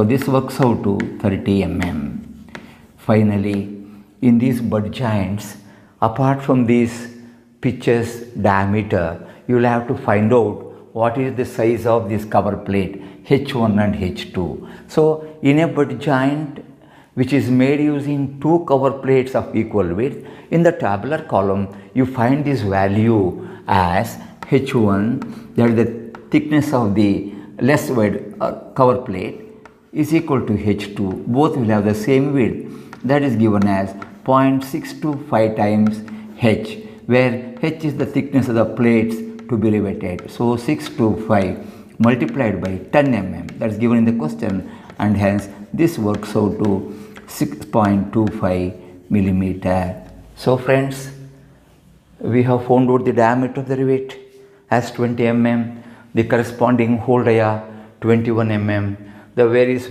So this works out to 30 mm. Finally, in these butt joints, apart from these pitches diameter, you will have to find out what is the size of this cover plate H1 and H2. So in a butt joint which is made using two cover plates of equal width, in the tabular column you find this value as H1 that is the thickness of the less wide uh, cover plate is equal to H2. Both will have the same width that is given as 0.625 times H where H is the thickness of the plates to be riveted. So 625 multiplied by 10 mm that is given in the question and hence this works out to 6.25 millimeter. So friends we have found out the diameter of the rivet as 20 mm, the corresponding hole dia 21 mm, the various